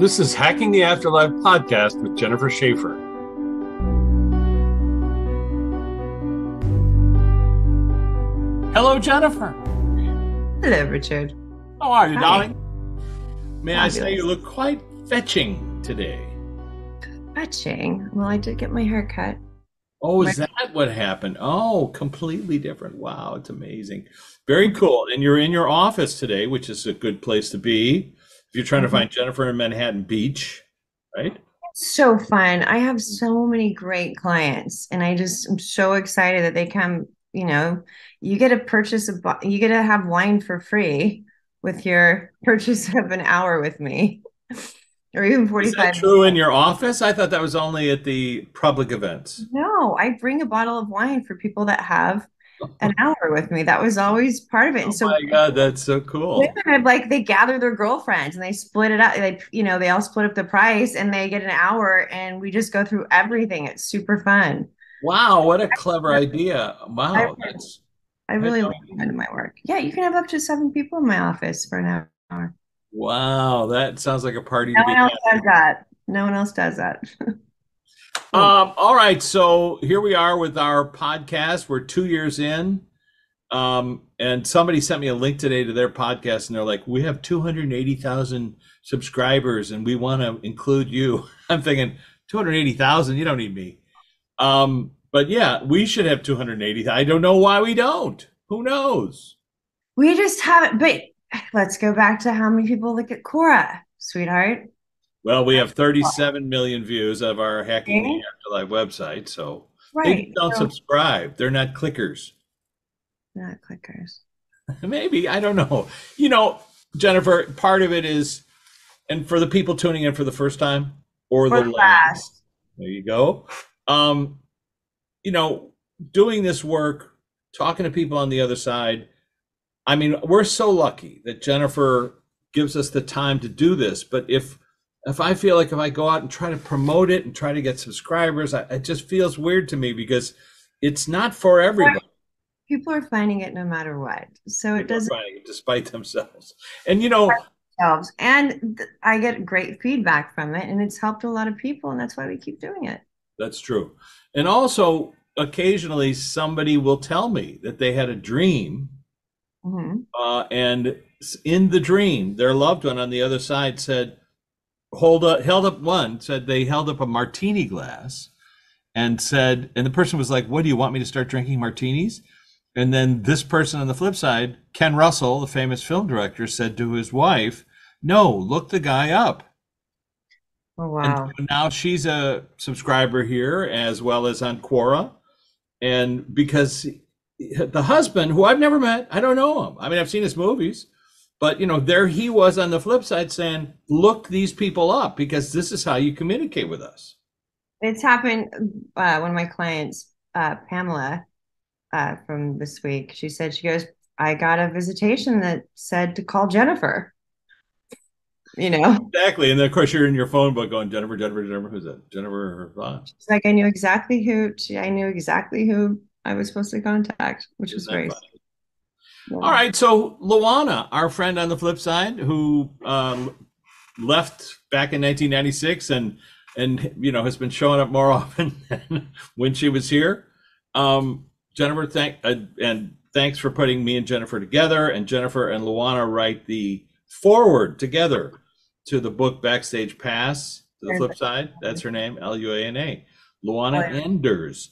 This is Hacking the Afterlife podcast with Jennifer Shaffer. Hello, Jennifer. Hello, Richard. How are you, Hi. darling? May I say you look quite fetching today? Fetching. Well, I did get my hair cut. Oh, is that what happened? Oh, completely different. Wow, it's amazing. Very cool. And you're in your office today, which is a good place to be. If you're trying to Mhm. find Jennifer in Manhattan Beach, right? So fun. I have so many great clients, and I just am so excited that they come. You know, you get to purchase a, you get to have wine for free with your purchase of an hour with me, or even Is 45 that true in your office? I thought that was only at the public events. No, I bring a bottle of wine for people that have an hour with me. That was always part of it. Oh so my God, that's so cool. women like they gather their girlfriends and they split it up. Like, you know, they all split up the price and they get an hour and we just go through everything. It's super fun. Wow, what a clever idea. Wow, I- that's I really know. like going to my work. Yeah, you can have up to seven people in my office for an hour. Wow, that sounds like a party No to be one else had. does that. No one else does that. Um, all right, so here we are with our podcast. We're two years in. Um, and somebody sent me a link today to their podcast, and they're like, We have 280,000 subscribers, and we want to include you. I'm thinking, 280,000, you don't need me. Um, but yeah, we should have 280. I don't know why we don't. Who knows? We just haven't, but let's go back to how many people look at Quora, sweetheart. Well, we have 37 million views of our Hacking the Afterlife website, so they don't So- subscribe. They're not clickers. not clickers. Maybe, I don't know. You know, Jennifer, part of it is, and for the people tuning in for the first time or the last, last. there you go. Um, you know, doing this work, talking to people on the other side. I mean, we're so lucky that Jennifer gives us the time to do this. But if if I feel like if I go out and try to promote it and try to get subscribers, I, it just feels weird to me because it's not for everybody. People are finding it no matter what. So it People are doesn't it despite themselves. And you know, themselves. And th- I get great feedback from it, and it's helped a lot of people, and that's why we keep doing it. That's true. And also, occasionally somebody will tell me that they had a dream, Mhm. uh, and in the dream, their loved one on the other side said, "Hold up," held up one said they held up a martini glass, and said, and the person was like, "What do you want me to start drinking martinis?" And then this person on the flip side, Ken Russell, the famous film director, said to his wife, "No, look the guy up." Oh, wow. so now she's a subscriber here as well as on Quora. And because the husband, who I've never met, I don't know him. I mean, I've seen his movies, but you know, there he was on the flip side saying, look these people up because this is how you communicate with us. It's happened. Uh, one of my clients, uh, Pamela, uh, from this week, she said, she goes, I got a visitation that said to call Jennifer. You know, Exactly. And then of course you're in your phone book going, Jennifer, Jennifer, Jennifer, who's that? Jennifer. uh, she's like, I knew exactly who, she, I knew exactly who I was supposed to contact, which was isn't that great. funny? Yeah. All right. So Luana, our friend on the flip side, who um, left back in 1996 and and you know has been showing up more often than when she was here. Um, Jennifer, thank uh, and thanks for putting me and Jennifer together. And Jennifer and Luana write the forward together to the book Backstage Pass. To the flip side, that's her name, L U A N A, Luana. Anders.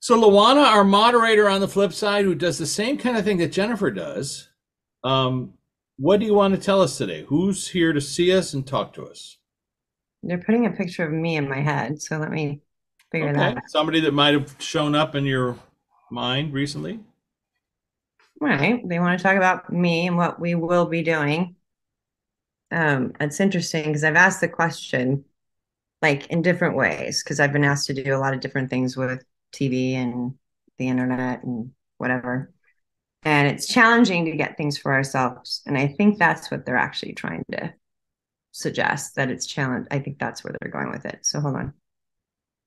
So Luana, our moderator on the flip side, who does the same kind of thing that Jennifer does, um, what do you want to tell us today? Who's here to see us and talk to us? They're putting a picture of me in my head, so let me figure that out. somebody that might have shown up in your mind recently. Right. They want to talk about me and what we will be doing. Um, it's interesting because I've asked the question like in different ways because I've been asked to do a lot of different things with TV and the internet and whatever. And it's challenging to get things for ourselves. And I think that's what they're actually trying to suggest that it's challenge. I think that's where they're going with it. So hold on.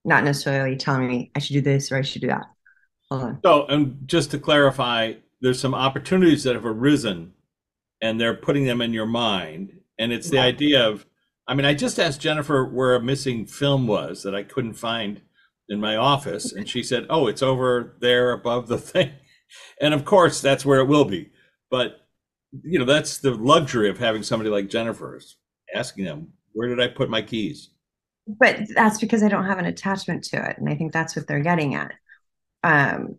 Not necessarily telling me I should do this or I should do that. Hold on. So, and just to clarify, there's some opportunities that have arisen, and they're putting them in your mind, And it's the Yeah. idea of, I mean, I just asked Jennifer where a missing film was that I couldn't find in my office. And she said, oh, it's over there above the thing. And of course, that's where it will be. But, you know, that's the luxury of having somebody like Jennifer is asking them, where did I put my keys? But that's because I don't have an attachment to it. And I think that's what they're getting at. Um,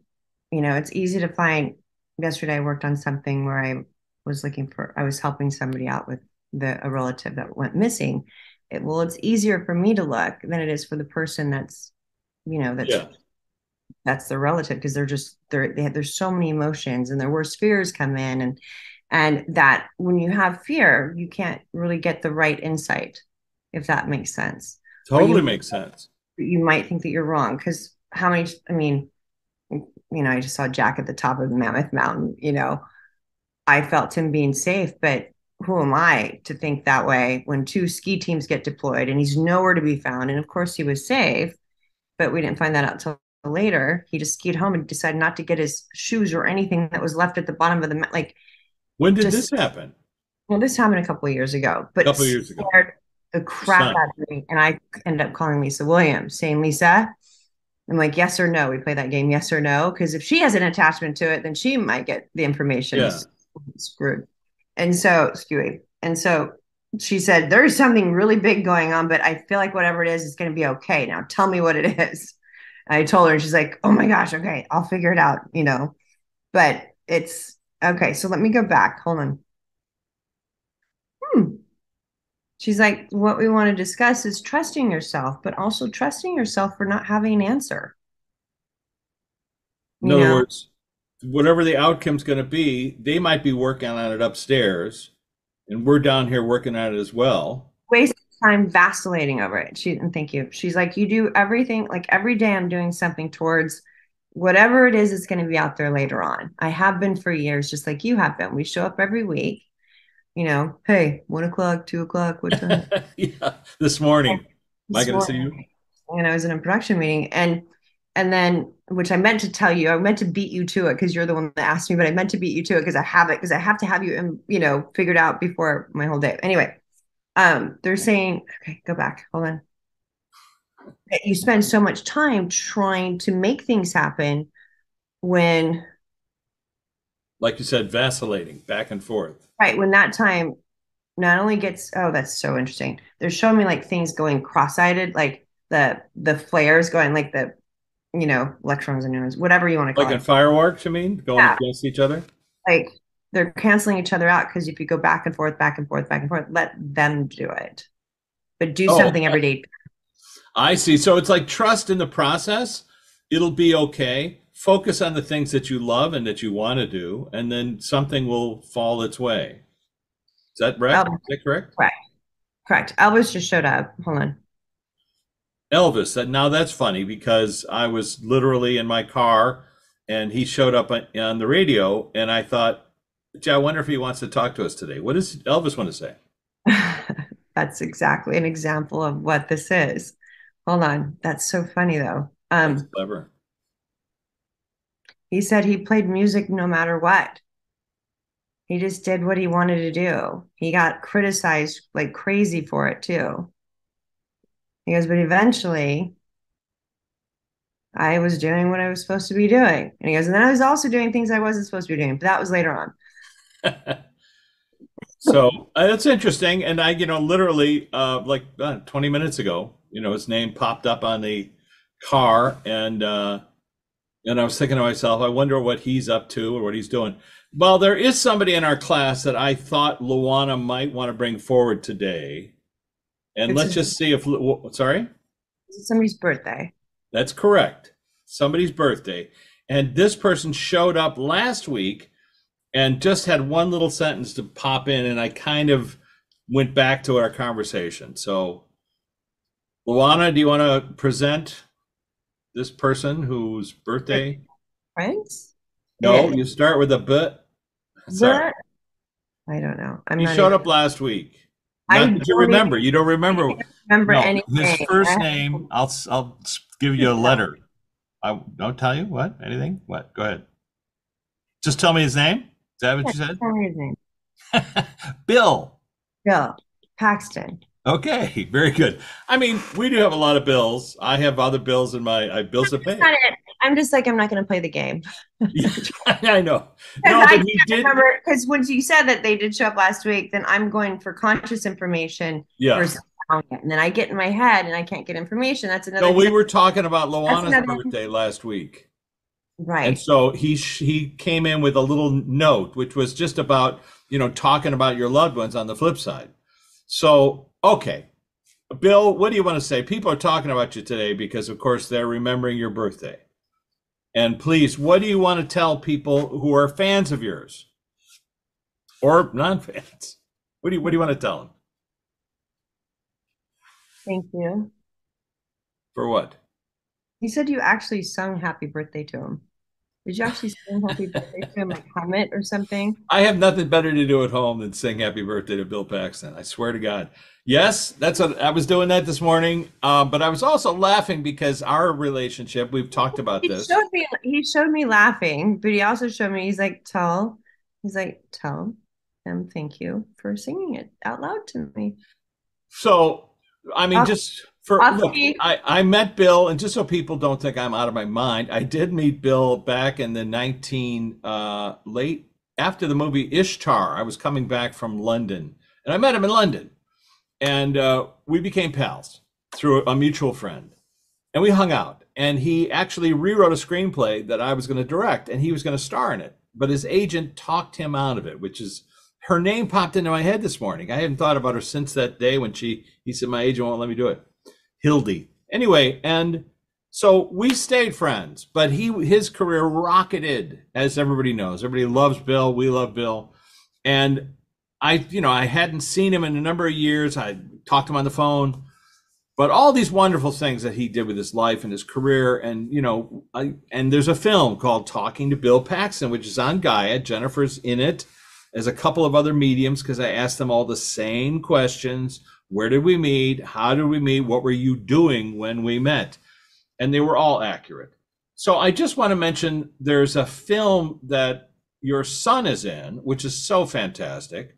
you know, it's easy to find. Yesterday, I worked on something where I was looking for, I was helping somebody out with the a relative that went missing. It, well, it's easier for me to look than it is for the person that's, you know, that's Yeah. that's the relative because they're just they're they have, there's so many emotions and their worst fears come in and and that when you have fear you can't really get the right insight if that makes sense Totally you- makes sense. you might think that you're wrong because how many i mean you know i just saw jack at the top of the mammoth mountain you know i felt him being safe but who am i to think that way when two ski teams get deployed and he's nowhere to be found and of course he was safe but we didn't find that out till later. He just skied home and decided not to get his shoes or anything that was left at the bottom of the like When did Just- this happen? well this happened a couple of years ago but a Couple years ago. scared the crap out of me and i ended up calling lisa williams saying lisa i'm like yes or no? We play that game yes or no? Because if she has an attachment to it then she might get the information. Yeah. screwed. And so skewy and so she said there's something really big going on but i feel like whatever it it's is going to be okay. Now tell me what it is. I told her and she's like oh my gosh okay i'll figure it out you know? But it's okay so let me go back hold on. Hmm. She's like what we want to discuss is trusting yourself but also trusting yourself for not having an answer. In You other know? words, whatever the outcome's going to be, they might be working on it upstairs, and we're down here working on it as well. waste time vacillating over it. She and thank you. She's like, you do everything like every day I'm doing something towards whatever it is It's going to be out there later on. I have been for years, just like you have been. We show up every week, you know, hey, one o'clock, two o'clock, what time? yeah, this morning. Am I This gonna see you? And I was in a production meeting and and then which I meant to tell you, I meant to beat you to it because you're the one that asked me, but I meant to beat you to it because I have it because I have to have you um, you know figured out before my whole day. Anyway, um, they're saying, okay, go back, hold on. You spend so much time trying to make things happen when Like you said, vacillating back and forth. right when that time not only gets oh that's so interesting they're showing me like things going cross-eyed like the the flares going like the you know electrons and neutrons whatever you want to call it. Like in fireworks, you mean? Going Yeah. against each other? like they're canceling each other out because if you go back and forth back and forth back and forth let them do it but do Oh. something every day I see. So it's like trust in the process. It'll be okay. Focus on the things that you love and that you want to do, and then something will fall its way. Is that right? Is that correct? correct elvis just showed up hold on Elvis. That now that's funny because I was literally in my car and he showed up on, on the radio and I thought, gee, I wonder if he wants to talk to us today. What does Elvis want to say? that's exactly an example of what this is hold on that's so funny though um That's clever. He said he played music no matter what. He just did what he wanted to do. He got criticized like crazy for it too. He goes, but eventually I was doing what I was supposed to be doing. And he goes, and then I was also doing things I wasn't supposed to be doing, but that was later on. so uh, that's interesting. And I, you know, literally, uh, like uh, 20 minutes ago, you know, his name popped up on the car, and uh, and I was thinking to myself, I wonder what he's up to or what he's doing. Well, there is somebody in our class that I thought Luana might want to bring forward today, and It's let's just see if. Sorry. Somebody's birthday. That's correct. Somebody's birthday. And this person showed up last week and just had one little sentence to pop in, and I kind of went back to our conversation. So, Luana, do you want to present this person whose birthday? Friends? No, Yeah. you start with a but. Sorry. I don't know. I'm not showed even- up last week. I that you don't even remember. You don't remember. remember No, anything. his first name. I'll I'll give you a letter. I don't tell you what anything. What? Go ahead. Just tell me his name. Is that what you said? Tell me his name. Bill. Bill. Paxton. Okay, very good. I mean, we do have a lot of bills. I have other bills in my I bills to pay. Not it. I'm just like I'm not going to play the game. I know. No, I but he did. Because when you said that they did show up last week, then I'm going for conscious information Yeah. and then I get in my head and I can't get information. That's another. No, we thing. were talking about another- birthday last week. Right. And so he he came in with a little note, which was just about you know talking about your loved ones on the flip side. So okay, Bill, what do you want to say? People are talking about you today because, of course, they're remembering your birthday. And please, what do you want to tell people who are fans of yours or non-fans? What do you what do you want to tell them Thank you. for what? You said you actually sung "Happy Birthday" to him. Did you actually sing "Happy Birthday" to him, like it or something? I have nothing better to do at home than sing happy birthday to Bill Paxton. I swear to God. Yes, that's what I was doing that this morning. Um, but I was also laughing because our relationship, we've talked about He this. showed me. He showed me laughing, but he also showed me. He's like, "Tell." He's like, "Tell him thank you for singing it out loud to me." So, I mean, just for look. I, I met Bill, and just so people don't think I'm out of my mind, I did meet Bill back in the 19 uh, late after the movie Ishtar. I was coming back from London, and I met him in London, and uh, we became pals through a mutual friend, and we hung out. And he actually rewrote a screenplay that I was going to direct, and he was going to star in it, but his agent talked him out of it, which is her name popped into my head this morning. I hadn't thought about her since that day when she he said my agent won't let me do it. Hildy. Anyway, and so we stayed friends, but he his career rocketed, as everybody knows. Everybody loves Bill. We love Bill, and I, you know, I hadn't seen him in a number of years. I talked to him on the phone, but all these wonderful things that he did with his life and his career, and you know, I, and there's a film called Talking to Bill Paxton, which is on Gaia. Jennifer's in it as a couple of other mediums because I asked them all the same questions. Where did we meet? How did we meet? What were you doing when we met? And they were all accurate. So I just want to mention there's a film that your son is in, which is so fantastic,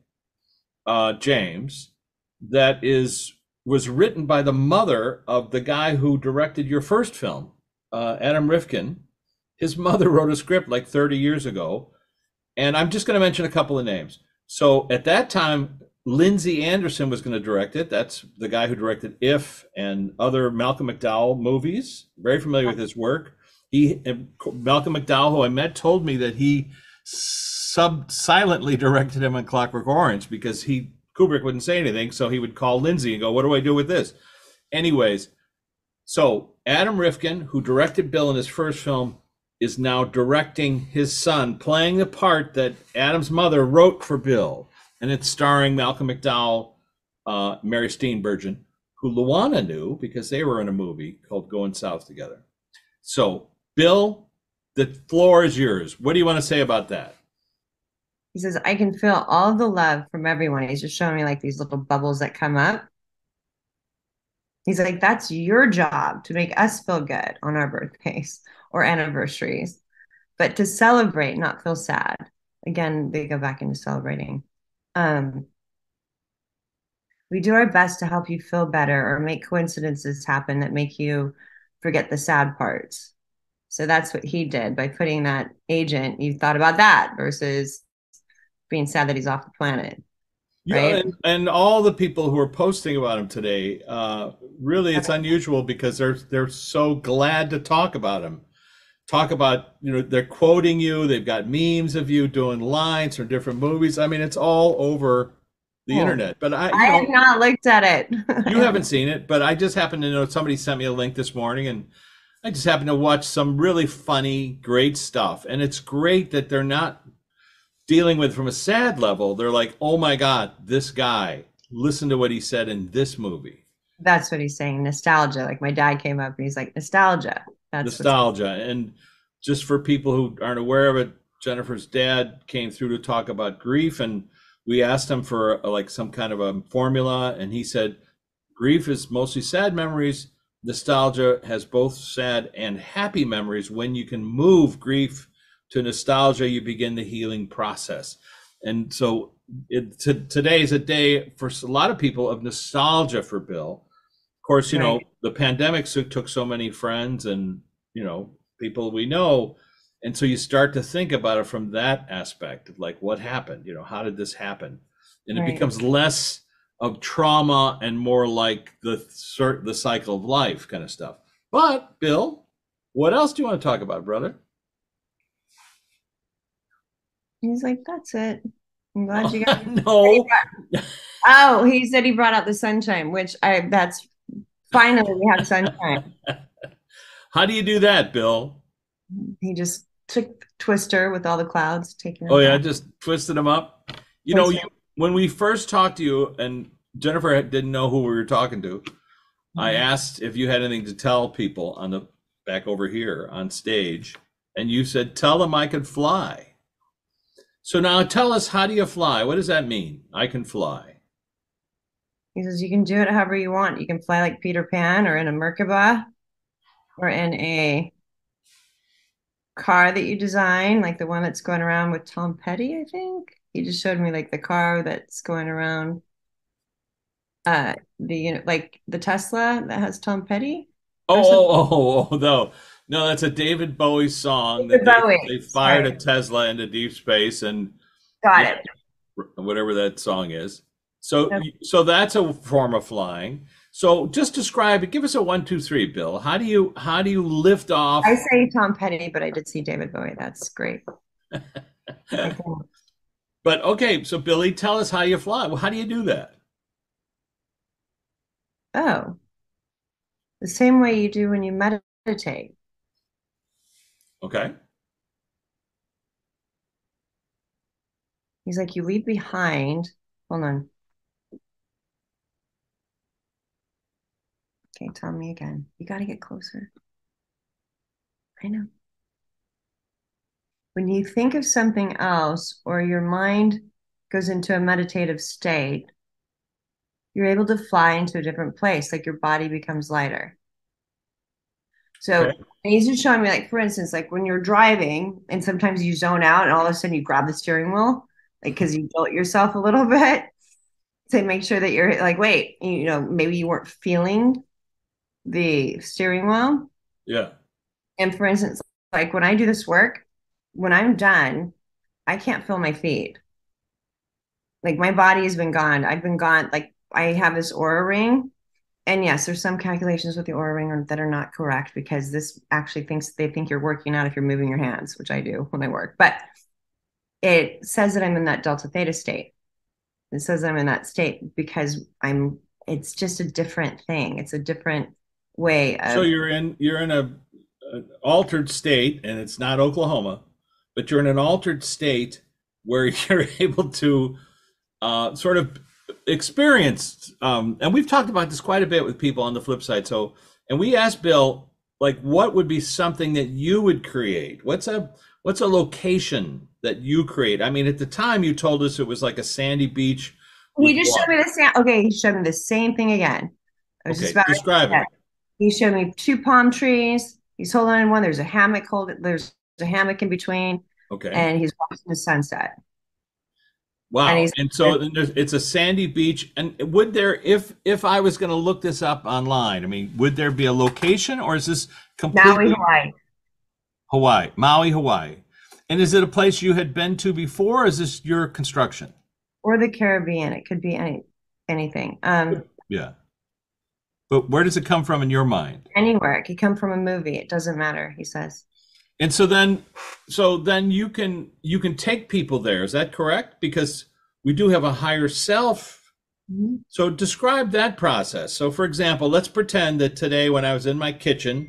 uh, James, that is was written by the mother of the guy who directed your first film, uh, Adam Rifkin. His mother wrote a script like 30 years ago and I'm just going to mention a couple of names. So at that time, Lindsay Anderson was going to direct it. That's the guy who directed If and other Malcolm McDowell movies. Very familiar with his work. He Malcolm McDowell, who I met, told me that he sub silently directed him on Clockwork Orange because he Kubrick wouldn't say anything, so he would call Lindsay and go, "What do I do with this?" Anyways, so Adam Rifkin, who directed Bill in his first film, is now directing his son, playing the part that Adam's mother wrote for Bill, and it's starring Malcolm McDowell, uh, Mary Steenburgen, who Luana knew because they were in a movie called Going South together. So, Bill, the floor is yours. What do you want to say about that? He says, I can feel all the love from everyone. He's just showing me like these little bubbles that come up. He's like, that's your job to make us feel good on our birthdays or anniversaries, but to celebrate, not feel sad. Again, they go back into celebrating. Um, we do our best to help you feel better or make coincidences happen that make you forget the sad parts. So that's what he did by putting that agent. You thought about that versus being sad that he's off the planet. Yeah, Right. and, and all the people who are posting about him today, uh, really, it's unusual because they're they're so glad to talk about him. Talk about you know they're quoting you. They've got memes of you doing lines from different movies. I mean, it's all over the Oh. internet. But I, you I know, have not looked at it. you haven't seen it, but I just happened to know somebody sent me a link this morning, and I just happened to watch some really funny, great stuff. And it's great that they're not dealing with from a sad level. They're like, oh my God, this guy, listen to what he said in this movie. That's what he's saying. Nostalgia. Like my dad came up and he's like, nostalgia. That's Nostalgia. And just for people who aren't aware of it, Jennifer's dad came through to talk about grief, and we asked him for uh, like some kind of a formula, and he said, grief is mostly sad memories. Nostalgia has both sad and happy memories. When you can move grief to nostalgia, you begin the healing process. And so it, today is a day for a lot of people of nostalgia for Bill. Of course, you know, the pandemic took so many friends and, you know, people we know. And so you start to think about it from that aspect of like, what happened? You know, how did this happen? And it Right. becomes less of trauma and more like the cert, the cycle of life kind of stuff. But Bill, what else do you want to talk about, brother? He's like, that's it. I'm glad you got. no. Oh, he said he brought out the sunshine, which I that's finally we have sunshine. How do you do that, Bill? He just took twister with all the clouds taking. Oh yeah, back. just twisted them up. You know, you, when we first talked to you, and Jennifer didn't know who we were talking to, I Mhm. asked if you had anything to tell people on the back over here on stage, and you said, "Tell them I could fly." So now tell us, how do you fly? What does that mean? I can fly. He says you can do it however you want. You can fly like Peter Pan or in a Merkaba or in a car that you design, like the one that's going around with Tom Petty, I think. He just showed me like the car that's going around uh the you know like the Tesla that has Tom Petty. Oh, Or oh, oh, oh, no. No, that's a David Bowie song that David they, they fired sorry. a Tesla into deep space and Got Yeah. it. whatever that song is. So, Yep. so that's a form of flying. So, just describe it. Give us a one, two, three, Bill. How do you how do you lift off? I say Tom Petty, but I did see David Bowie. That's great. But okay, so Billy, tell us how you fly. Well, how do you do that? Oh, the same way you do when you meditate. Okay. He's like, you leave behind. Hold on. Okay, tell me again. You got to get closer. I know. When you think of something else or your mind goes into a meditative state, you're able to fly into a different place, like your body becomes lighter. So Okay. he's just showing me, like, for instance, like when you're driving and sometimes you zone out and all of a sudden you grab the steering wheel, like because you jolt yourself a little bit to make sure that you're like, wait, you know, maybe you weren't feeling the steering wheel. Yeah. And for instance, like when I do this work, when I'm done, I can't feel my feet. Like my body has been gone. I've been gone. Like I have this Oura ring. And yes, there's some calculations with the Oura ring that are not correct because this actually thinks they think you're working out if you're moving your hands, which I do when I work. But it says that I'm in that delta theta state. It says I'm in that state because I'm, it's just a different thing. It's a different way of So you're in you're in a an altered state, and it's not Oklahoma, but you're in an altered state where you're able to uh, sort of experience. Um, and we've talked about this quite a bit with people on the flip side. So, and we asked Bill, like, what would be something that you would create? What's a what's a location that you create? I mean, at the time you told us it was like a sandy beach. He just showed me the same. Okay, he showed me the same thing again. I was Okay, just about describe it. He showed me two palm trees. He's holding on one. There's a hammock hold. There's a hammock in between, Okay. and he's watching the sunset. Wow. And And, so it's a sandy beach. And would there, if if I was going to look this up online, I mean, would there be a location or is this completely Maui, Hawaii. Hawaii, Maui, Hawaii? And is it a place you had been to before? Or is this your construction? or the Caribbean. It could be any anything. Um, Yeah. But where does it come from in your mind? anywhere. It could come from a movie. It doesn't matter. He says. And so then, so then you can you can take people there. Is that correct? Because we do have a higher self Mhm. So describe that process. So for example, let's pretend that today when I was in my kitchen,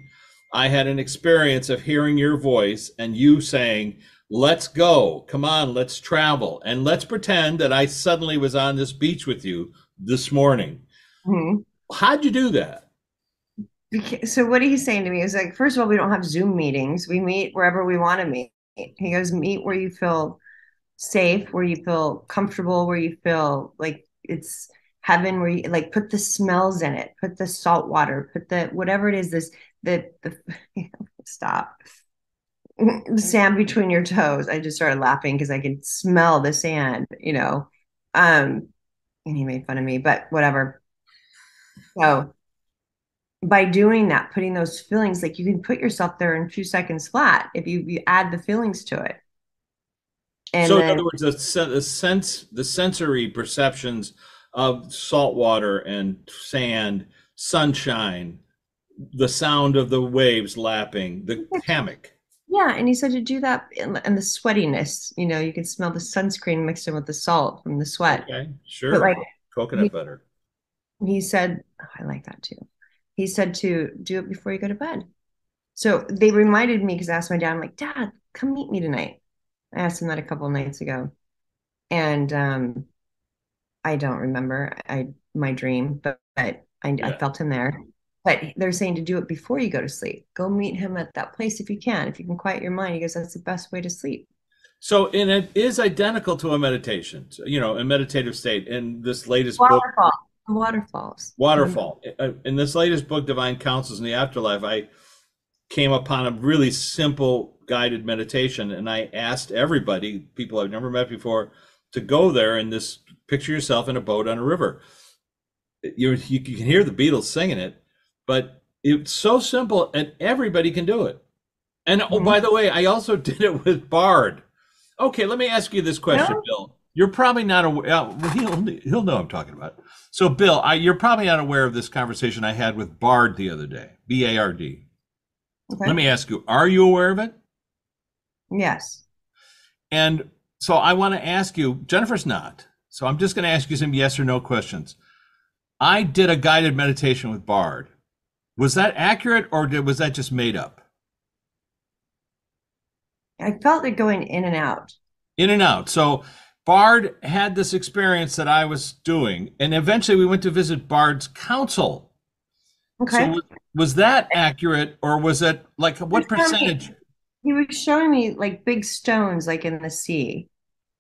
I had an experience of hearing your voice and you saying, "Let's go. Come on, let's travel." And let's pretend that I suddenly was on this beach with you this morning. Mhm. How'd you do that? So what he's saying to me is like, first of all, we don't have Zoom meetings. We meet wherever we want to meet. He goes, meet where you feel safe, where you feel comfortable, where you feel like it's heaven, where you like put the smells in it, put the salt water, put the whatever it is, this the the stop. sand between your toes. I just started laughing because I could smell the sand, you know. Um, and he made fun of me, but whatever. So by doing that, putting those feelings, like you can put yourself there in two seconds flat if you, you add the feelings to it. And so, in other words, the, the sense, the sensory perceptions of salt water and sand, sunshine, the sound of the waves lapping, the hammock. Yeah, and he said to do that and the sweatiness. You know, you can smell the sunscreen mixed in with the salt from the sweat. Okay, sure. But like coconut butter. He said, oh, I like that too. He said to do it before you go to bed. So they reminded me because I asked my dad, I'm like, Dad, come meet me tonight. I asked him that a couple nights ago, and um, I don't remember I my dream, but, but I, yeah. I felt him there. But they're saying to do it before you go to sleep. Go meet him at that place if you can. If you can quiet your mind, he goes, that's the best way to sleep. So, and it is identical to a meditation, you know, a meditative state. In this latest waterfall, book, waterfalls, waterfall. Mm-hmm. In this latest book, Divine Councils in the Afterlife, I came upon a really simple guided meditation, and I asked everybody, people I've never met before, to go there and this picture yourself in a boat on a river. you you can hear the Beatles singing it, but it's so simple and everybody can do it. And oh, by the way, I also did it with Bard. Okay, let me ask you this question, Bill. You're probably not aware. Uh, he'll he'll know I'm talking about. So, Bill, I, you're probably not aware of this conversation I had with Bard the other day. B A R D. Okay. Let me ask you: Are you aware of it? Yes. And so I want to ask you. Jennifer's not. So I'm just going to ask you some yes or no questions. I did a guided meditation with Bard. Was that accurate or did, was that just made up? I felt it going in and out. In and out. So Bard had this experience that I was doing, and eventually we went to visit Bard's council. Okay. So was that accurate, or was it like what percentage? He was showing me like big stones, like in the sea,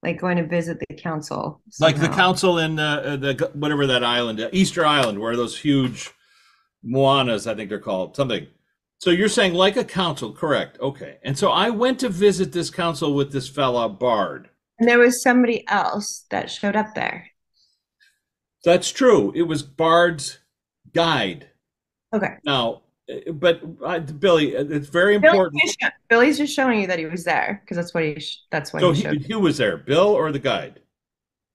like going to visit the council. Somehow. Like the council in uh, the whatever that island, Easter Island, where those huge Moanas, I think they're called, something. So you're saying like a council, correct? Okay. And so I went to visit this council with this fella Bard. And there was somebody else that showed up there. That's true. It was Bard's guide. Okay. Now, but uh, Billy, uh, it's very important. Billy's just, Billy's just showing you that he was there because that's what he. That's why. So he, he, he was there, Bill or the guide?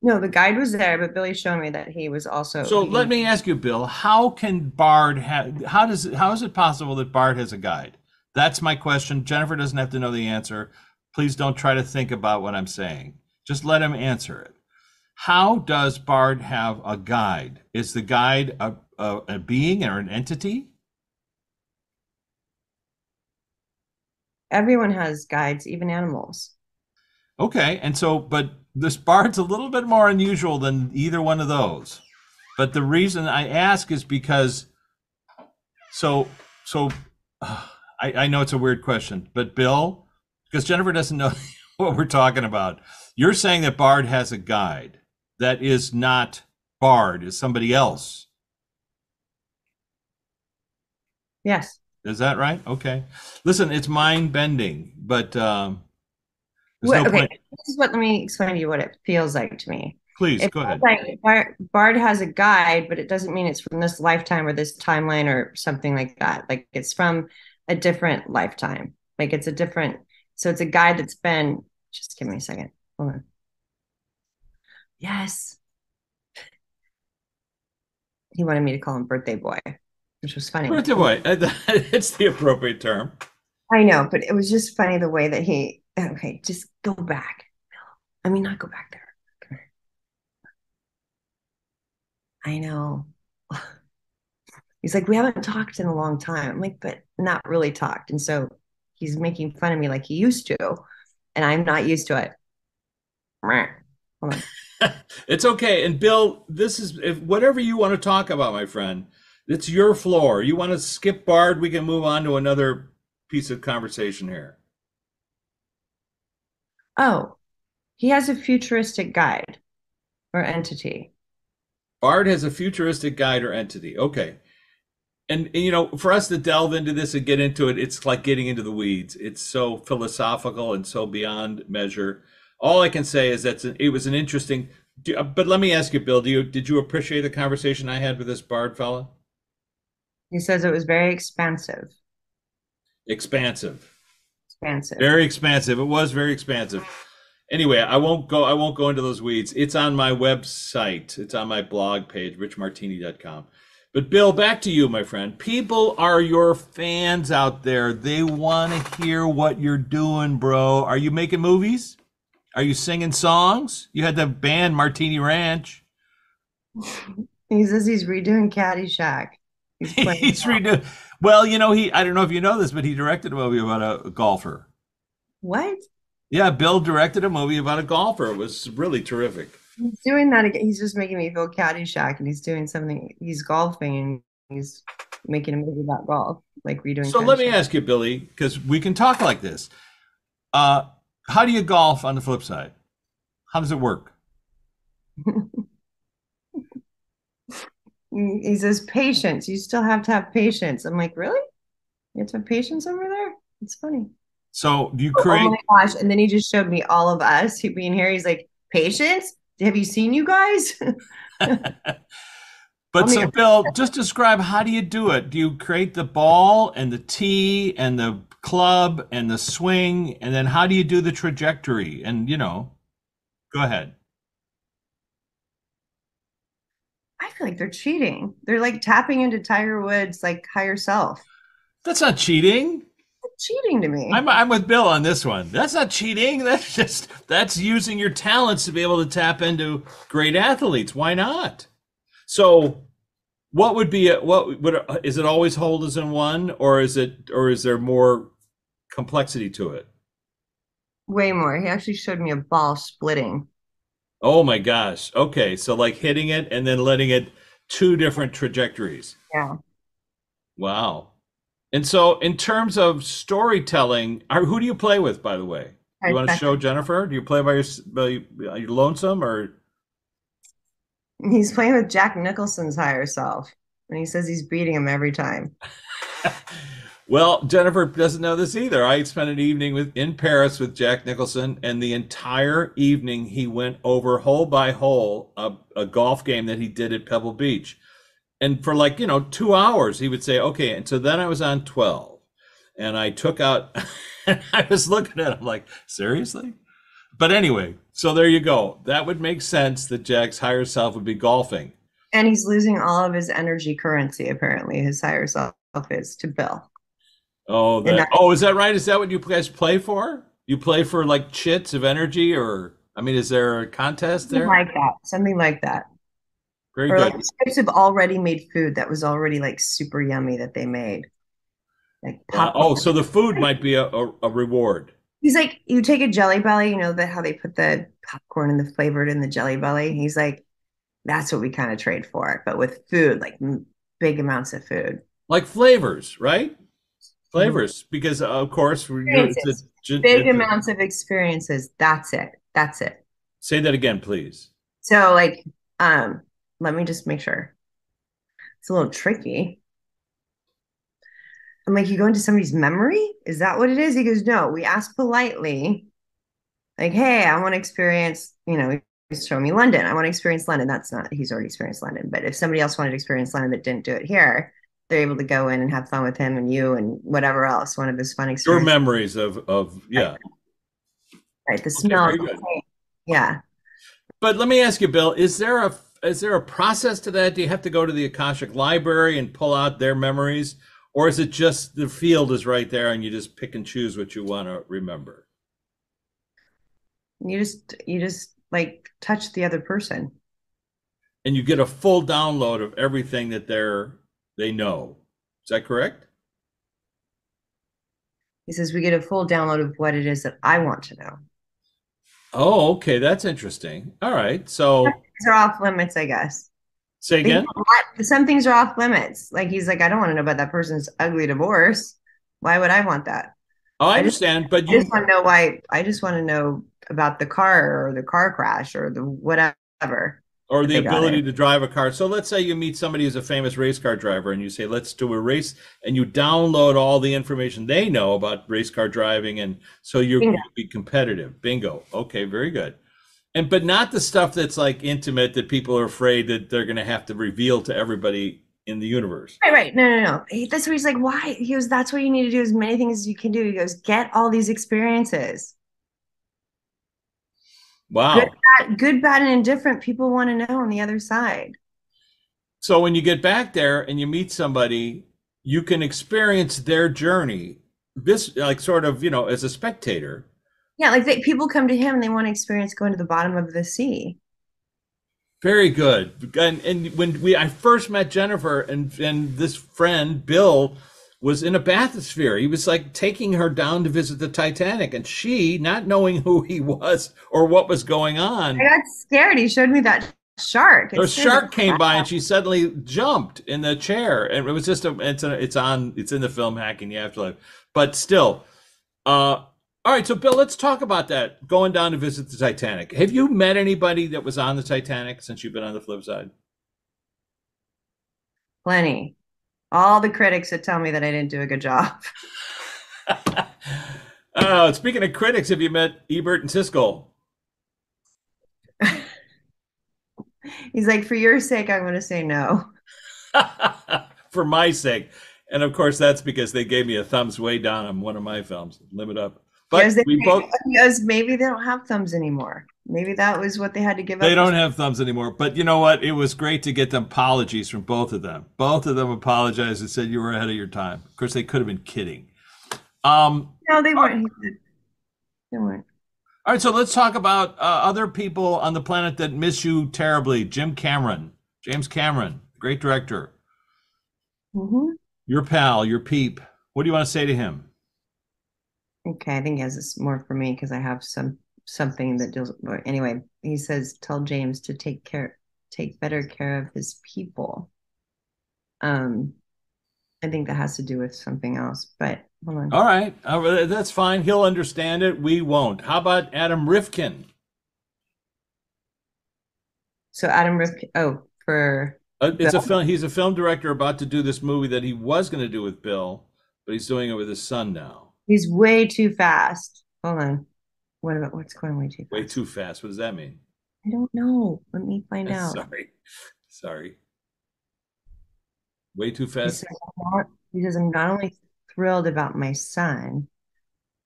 No, the guide was there, but Billy showed me that he was also. So he, let me ask you, Bill, how can Bard have? How does how is it possible that Bard has a guide? That's my question. Jennifer doesn't have to know the answer. Please don't try to think about what I'm saying. Just let him answer it. How does Bard have a guide? Is the guide a, a, a being or an entity? Everyone has guides, even animals. Okay, and so, but this bard's a little bit more unusual than either one of those. But the reason I ask is because, so, so, uh, I, I know it's a weird question, but Bill, because Jennifer doesn't know what we're talking about, you're saying that Bard has a guide that is not Bard, is somebody else. Yes. Is that right? Okay. Listen, it's mind bending, but um, well, no okay, point. this is what let me explain to you what it feels like to me. Please it go ahead. Like Bard, Bard has a guide, but it doesn't mean it's from this lifetime or this timeline or something like that. Like it's from a different lifetime. Like it's a different. So it's a guide that's been. Just give me a second. Hold on. Yes. He wanted me to call him birthday boy, which was funny. Birthday boy. It's the appropriate term. I know, but it was just funny the way that he okay, just go back. I mean, not go back there. I know. He's like, we haven't talked in a long time. I'm like, but not really talked. And so he's making fun of me like he used to, and I'm not used to it. it's okay. And Bill, this is if whatever you want to talk about, my friend, it's your floor. You want to skip Bard, we can move on to another piece of conversation here. Oh, he has a futuristic guide or entity. Bard has a futuristic guide or entity. Okay. And, and, you know, for us to delve into this and get into it, it's like getting into the weeds. It's so philosophical and so beyond measure. All I can say is that it was an interesting. Uh, but let me ask you, Bill. Do you did you appreciate the conversation I had with this Bard fella? He says it was very expansive. Expansive. Expansive. Very expansive. It was very expansive. Anyway, I won't go. I won't go into those weeds. It's on my website. It's on my blog page, richmartini.com. But Bill, back to you, my friend. People are your fans out there. They want to hear what you're doing, bro. Are you making movies? Are you singing songs? You had the band Martini Ranch. he says he's redoing Caddyshack. He's, he's redoing. Well, you know, he. I don't know if you know this, but he directed a movie about a, a golfer. What? Yeah, Bill directed a movie about a golfer. It was really terrific. He's doing that again. He's just making me feel Caddyshack, and he's doing something. He's golfing, and he's making a movie about golf, like redoing. So let me ask you, Billy, because we can talk like this. Uh, how do you golf on the flip side? How does it work? he says patience. You still have to have patience. I'm like, really? You have to have patience over there? It's funny. So do you create? Oh my gosh! And then he just showed me all of us being here. He's like, patience have you seen you guys? but so Bill, just describe how do you do it? Do you create the ball and the tee and the club and the swing and then how do you do the trajectory? And you know, go ahead. I feel like they're cheating. They're like tapping into Tiger Woods like higher self. That's not cheating cheating to me. I'm, I'm with Bill on this one. That's not cheating. That's just that's using your talents to be able to tap into great athletes. Why not? So, what would be a, what would is it always hold as in one, or is it or is there more complexity to it? Way more. He actually showed me a ball splitting. Oh my gosh. Okay, so like hitting it and then letting it two different trajectories. Yeah. Wow. And so, in terms of storytelling, who do you play with, by the way? You want to show Jennifer? Do you play by your, by your lonesome or? He's playing with Jack Nicholson's higher self, and he says he's beating him every time. well, Jennifer doesn't know this either. I spent an evening with in Paris with Jack Nicholson, and the entire evening he went over hole by hole a, a golf game that he did at Pebble Beach and for like you know two hours he would say okay and so then i was on 12 and i took out i was looking at him like seriously? But anyway so there you go. That would make sense that jack's higher self would be golfing. And he's losing all of his energy currency apparently. His higher self is to bill. Oh that, oh is that right? Is that what you guys play for? You play for like chits of energy or i mean is there a contest there? something like that. Something like that very or good. Like types of already made food that was already like super yummy that they made. Like uh, oh, so the food might be a, a, a, reward. He's like, you take a jelly belly, you know, that how they put the popcorn and the flavored in the jelly belly. He's like, that's what we kind of trade for, but with food, like big amounts of food, like flavors, right? Flavors, mm-hmm. because of course, it's a, big amounts of experiences. That's it. That's it. Say that again, please. So, like, um, let me just make sure. It's a little tricky. I'm like, you go into somebody's memory? Is that what it is? He goes, no, we ask politely, like, hey, I want to experience, you know, showing me London. I want to experience London. That's not, he's already experienced London. But if somebody else wanted to experience London that didn't do it here, they're able to go in and have fun with him and you and whatever else, one of his fun experiences. Your memories of, of yeah. Right. The smell. Okay, yeah. But let me ask you, Bill, is there a is there a process to that? Do you have to go to the Akashic Library and pull out their memories, or is it just the field is right there and you just pick and choose what you want to remember? You just you just like touch the other person, and you get a full download of everything that they're they know. Is that correct? He says we get a full download of what it is that I want to know. Oh, okay, that's interesting. All right, so are off limits, I guess. Say again. Some things are off limits. Like he's like, I don't want to know about that person's ugly divorce. Why would I want that? Oh, I, I understand, just, but you I just want to know why. I just want to know about the car or the car crash or the whatever. or the ability to drive a car. So let's say you meet somebody who's a famous race car driver and you say, let's do a race, and you download all the information they know about race car driving, and so you're Bingo. you'll be competitive. Bingo. Okay, very good. And but not the stuff that's like intimate that people are afraid that they're going to have to reveal to everybody in the universe. Right, right. No, no, no. He- That's what he's like. Why? He goes, that's what you need to do as many things as you can do. He goes, get all these experiences. Wow. Good. Bad- Good, bad, and indifferent. People want to know on the other side. So when you get back there and you meet somebody, you can experience their journey. This like sort of, you know, as a spectator. Yeah, like they, people come to him and they want to experience going to the bottom of the sea. Very good. And, and when we I first met Jennifer and and this friend Bill was in a bathysphere. He was like taking her down to visit the Titanic, and she, not knowing who he was or what was going on, I got scared. He showed me that shark. the shark came by and she suddenly jumped in the chair and it was just a it's a, it's on it's in the film hacking the afterlife but still uh all right so bill let's talk about that going down to visit the titanic have you met anybody that was on the titanic since you've been on the flip side Plenty. All the critics that tell me that I didn't do a good job. oh speaking of critics have you met ebert and siskel He's like, for your sake, I'm going to say no. for my sake and of course that's because they gave me a thumbs way down on one of my films limit up but Because they- we both because maybe they don't have thumbs anymore. Maybe that was what they had to give up. They don't have thumbs anymore. But you know what? It was great to get them apologies from both of them. Both of them apologized and said you were ahead of your time. Of course, they could have been kidding. Um, No, they weren't. Said- They weren't. all right, so let's talk about uh, other people on the planet that miss you terribly. Jim Cameron, James Cameron, great director. hmm Your pal, your peep. What do you want to say to him? Okay, I think he has this more for me because I have some something that deals. But anyway, he says, "Tell James to take care, take better care of his people." Um, I think that has to do with something else. But hold on. All right, uh, that's fine. He'll understand it. We won't. How about Adam Rifkin? So Adam Rifkin. Oh, for Uh, it's a film. He's a film director about to do this movie that he was going to do with Bill, but he's doing it with his son now. He's way too fast. Hold on. What about what's going way too fast? Way too fast. What does that mean? I don't know. Let me find out. Sorry, sorry. Way too He fast. says, "I'm not- he says, I'm not only thrilled about my son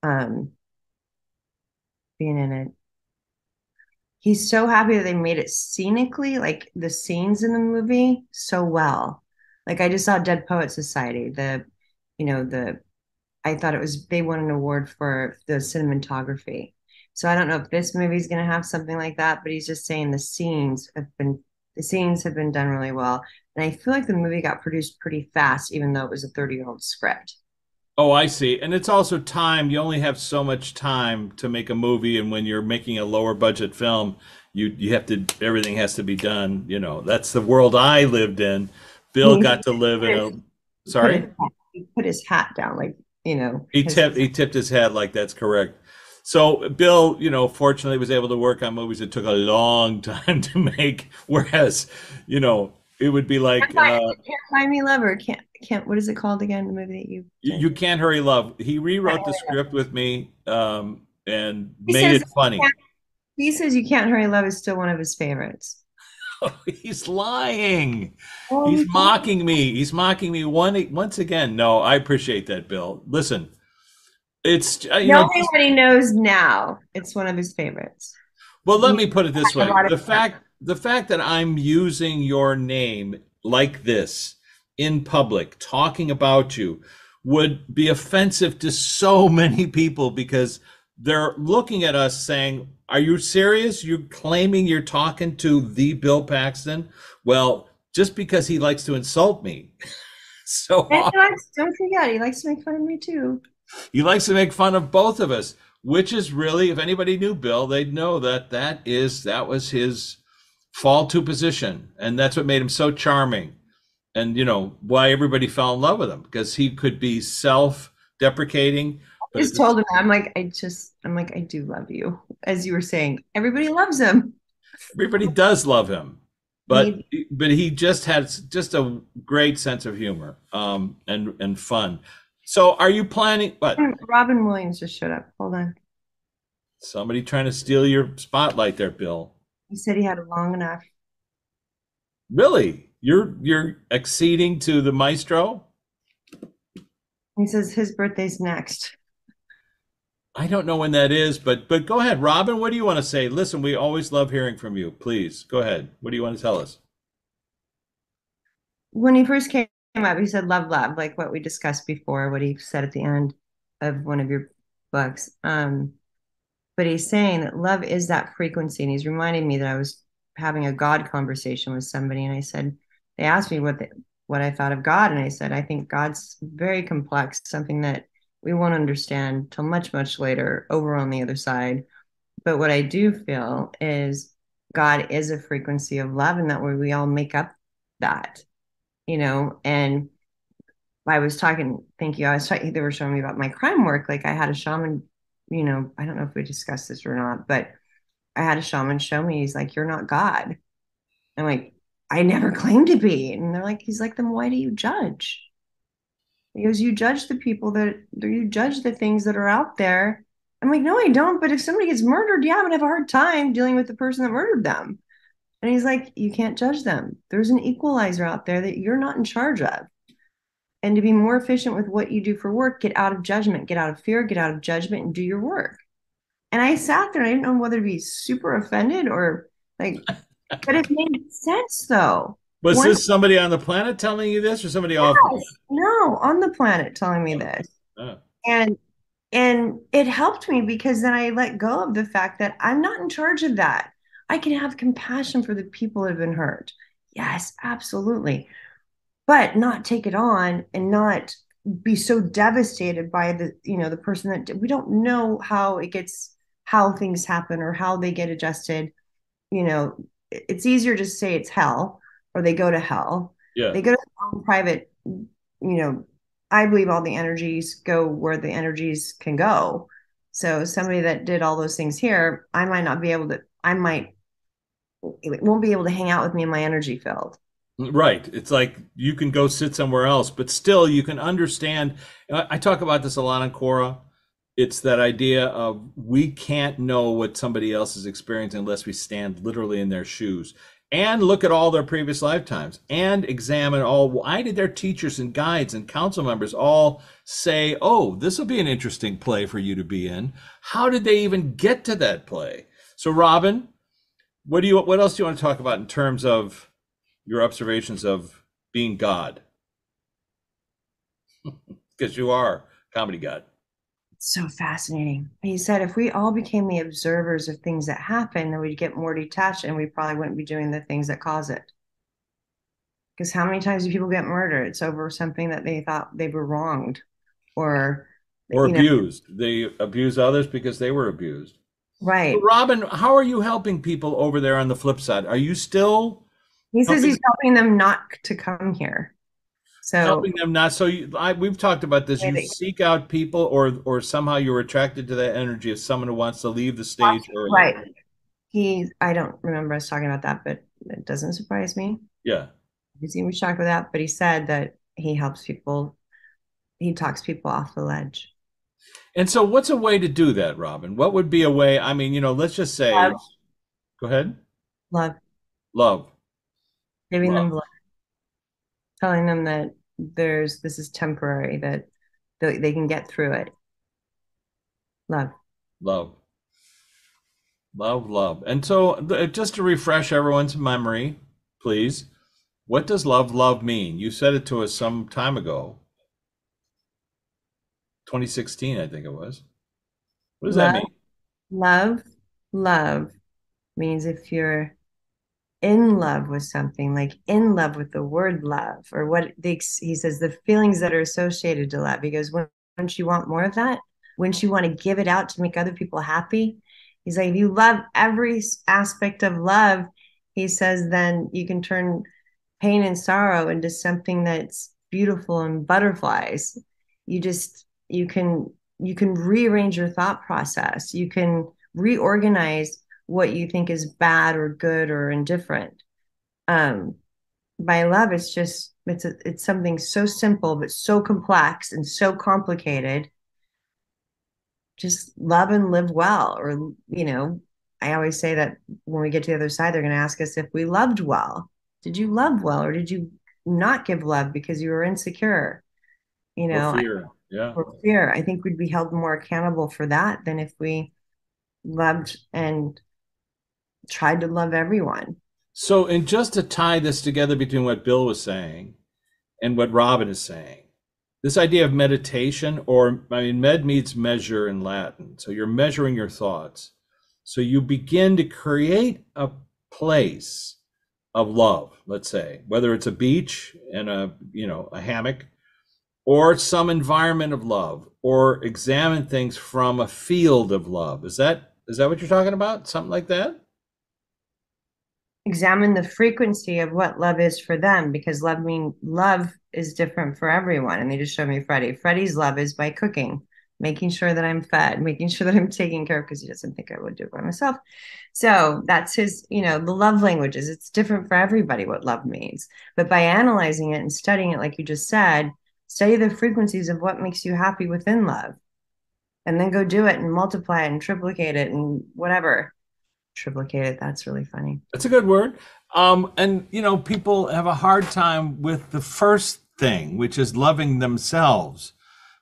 um, being in it, he's so happy that they made it scenically, like the scenes in the movie, so well. Like I just saw Dead Poet Society, the, you know, the, I thought it was, they won an award for the cinematography. So I don't know if this movie's going to have something like that, but he's just saying the scenes have been, the scenes have been done really well. And I feel like the movie got produced pretty fast, even though it was a 30 year old script. Oh, I see. And it's also time. You only have so much time to make a movie, and when you're making a lower budget film, you you have to everything has to be done. You know, that's the world I lived in. Bill got to live in a. Sorry. He put his hat down, like, you know. He tipped he tipped his head like that's correct. So Bill, you know, fortunately was able to work on movies that took a long time to make, whereas, you know, it would be like Can't find, uh, can't find me lover. Can't can't what is it called again? The movie that you you, you can't hurry love. He rewrote the script with me um, and He made it funny. he says you can't hurry love is still one of his favorites. He's lying. Oh, He's mocking me. He's mocking me one once again. No, I appreciate that, Bill. Listen, it's uh, you Tell know. knows now. It's one of his favorites. Well, let me put it this way: the fact the fact that I'm using your name like this in public, talking about you, would be offensive to so many people because they're looking at us saying, "Are you serious? You're claiming you're talking to the Bill Paxton?" Well, just because he likes to insult me. so he likes, uh, don't forget, he likes to make fun of me too. he likes to make fun of both of us, which is really, if anybody knew Bill, they'd know that that is that was his fall to position, and that's what made him so charming, and you know why everybody fell in love with him because he could be self-deprecating. I But just told him, I'm like, I just, I'm like, I do love you. As you were saying, everybody loves him. everybody does love him. but but he just has just a great sense of humor um, and and fun. So, are you planning? What? Robin Williams just showed up. Hold on. Somebody trying to steal your spotlight there, Bill. He said he had it long enough. Really? You're you're acceding to the maestro? He says his birthday's next. I don't know when that is, but but go ahead, Robin. What do you want to say? Listen, we always love hearing from you. Please go ahead. What do you want to tell us? When he first came up, he said love, love, like what we discussed before, what he said at the end of one of your books. Um, but he's saying that love is that frequency, and he's reminding me that I was having a God conversation with somebody, and I said they asked me what the, what I thought of God, and I said I think God's very complex, something that we won't understand till much, much later over on the other side. But what I do feel is God is a frequency of love, and that way we all make up that, you know. And I was talking, thank you. I was talking, they were showing me about my crime work. Like I had a shaman, you know, I don't know if we discussed this or not, but I had a shaman show me, he's like, You're not God. I'm like, I never claimed to be. And they're like, He's like, Then why do you judge? Because you judge the people that you judge the things that are out there. I'm like, no, I don't. But if somebody gets murdered, yeah, I'm gonna have a hard time dealing with the person that murdered them. And he's like, you can't judge them. There's an equalizer out there that you're not in charge of. And to be more efficient with what you do for work, get out of judgment, get out of fear, get out of judgment, and do your work. And I sat there and I didn't know whether to be super offended or like, but it made sense though. Was One, this somebody on the planet telling you this, or somebody yes, off? No, on the planet telling me oh. this, oh. and and it helped me because then I let go of the fact that I'm not in charge of that. I can have compassion for the people that have been hurt. Yes, absolutely, but not take it on and not be so devastated by the you know the person that we don't know how it gets how things happen or how they get adjusted you know it's easier to say it's hell or they go to hell. Yeah. They go to their private, you know, I believe all the energies go where the energies can go. So somebody that did all those things here, I might not be able to, I might, it won't be able to hang out with me in my energy field. Right. It's like you can go sit somewhere else, but still you can understand. Uh, I talk about this a lot on Quora. It's that idea of we can't know what somebody else is experiencing unless we stand literally in their shoes and look at all their previous lifetimes. And examine all why did their teachers and guides and council members all say oh this will be an interesting play for you to be in. How did they even get to that play? So robin what do you what else do you want to talk about in terms of your observations of being god? Because you are comedy god so fascinating. He said if we all became the observers of things that happen, then we'd get more detached and we probably wouldn't be doing the things that cause it. Because how many times do people get murdered? It's over something that they thought they were wronged or or abused. Know. They abuse others because they were abused. Right. So Robin, how are you helping people over there on the flip side? Are you still He says helping- he's helping them not to come here. So helping them not so you, I, we've talked about this. You seek out people, or or somehow you're attracted to that energy of someone who wants to leave the stage. Early. Right. He, I don't remember us talking about that, but it doesn't surprise me. Yeah. He seemed shocked with that, but he said that he helps people. He talks people off the ledge. And so, what's a way to do that, Robin? What would be a way? I mean, you know, let's just say. Love. Go ahead. Love. Love. Giving Love. them love telling them that there's this is temporary that they, they can get through it. Love. Love. Love love. And so just to refresh everyone's memory please what does love love mean? You said it to us some time ago. 2016 i think it was. What does love, that mean? Love love means if you're in love with something, like in love with the word love, or what the, he says, the feelings that are associated to love. Goes, when, not you want more of that, when you want to give it out to make other people happy, he's like, if you love every aspect of love, he says, then you can turn pain and sorrow into something that's beautiful and butterflies. You just, you can, you can rearrange your thought process. You can reorganize what you think is bad or good or indifferent. um by love it's just it's a, it's something so simple but so complex and so complicated just love and live well or you know i always say that when we get to the other side they're going to ask us if we loved well did you love well or did you not give love because you were insecure you know or fear. yeah or fear i think we'd be held more accountable for that than if we loved and tried to love everyone. So and just to tie this together between what bill was saying and what robin is saying this idea of meditation or i mean med means measure in latin. So you're measuring your thoughts. So you begin to create a place of love let's say whether it's a beach and a you know a hammock or some environment of love or examine things from a field of love. Is that is that what you're talking about? Something like that examine the frequency of what love is for them because love mean love is different for everyone. And they just showed me freddie. Freddie's love is by cooking making sure that i'm fed making sure that i'm taken care of because he doesn't think i would do it by myself. So that's his you know the love languages. It's different for everybody what love means. But by analyzing it and studying it like you just said study the frequencies of what makes you happy within love. And then go do it and multiply it and triplicate it and whatever triplicated. That's really funny. That's a good word. Um, and you know, people have a hard time with the first thing, which is loving themselves,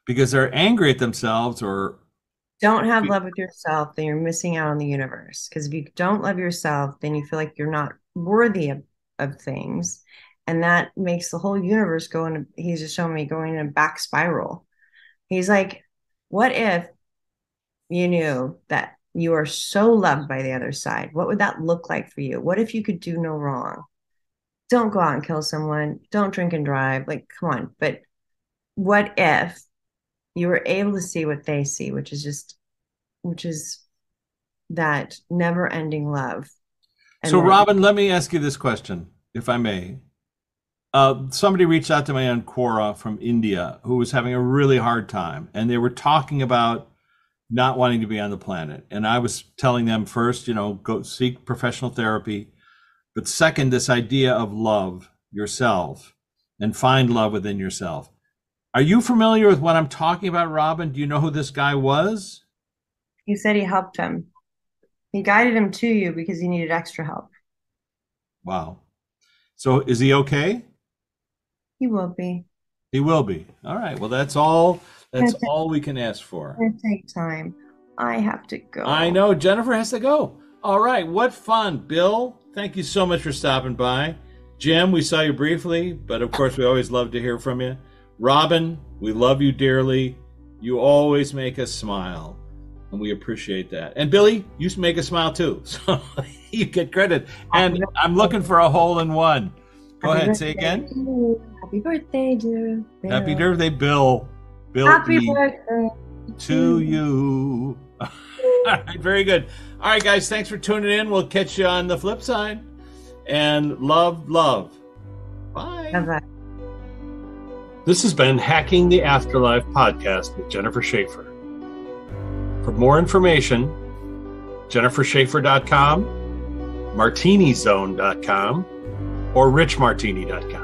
because they're angry at themselves or don't have love with yourself, then you're missing out on the universe. Because if you don't love yourself, then you feel like you're not worthy of, of things. And that makes the whole universe go in. He's just showing me going in a back spiral. He's like, what if you knew that you are so loved by the other side. What would that look like for you? What if you could do no wrong? Don't go out and kill someone. Don't drink and drive. Like, come on. But what if you were able to see what they see, which is just, which is that never ending love? So, Robin, let me ask you this question, if I may. Uh, somebody reached out to me on Quora from India who was having a really hard time, and they were talking about not wanting to be on the planet. And I was telling them first, you know, go seek professional therapy. But second, this idea of love yourself and find love within yourself. Are you familiar with what I'm talking about, Robin? Do you know who this guy was? He said he helped him. He guided him to you because he needed extra help. Wow. So is he okay? He will be. He will be. All right. Well, that's all that's all we can ask for. It take time. I have to go. I know. Jennifer has to go. All right. What fun. Bill, thank you so much for stopping by. Jim, we saw you briefly, but of course, we always love to hear from you. Robin, we love you dearly. You always make us smile, and we appreciate that. And Billy, you make us smile too. So you get credit. And I'm looking for a hole in one. Go Happy ahead, say again. Happy birthday, dear Bill. Happy birthday, Bill. Bill Happy e birthday to you. All right, very good. All right, guys, thanks for tuning in. We'll catch you on the flip side. And love, love. Bye. Bye-bye. This has been Hacking the Afterlife podcast with Jennifer Shaffer. For more information, jennifershaffer.com, martinizone.com, or richmartini.com.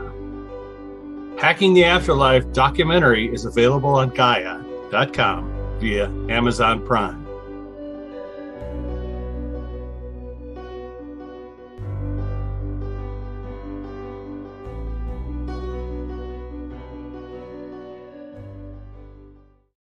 Hacking the Afterlife documentary is available on Gaia.com via Amazon Prime.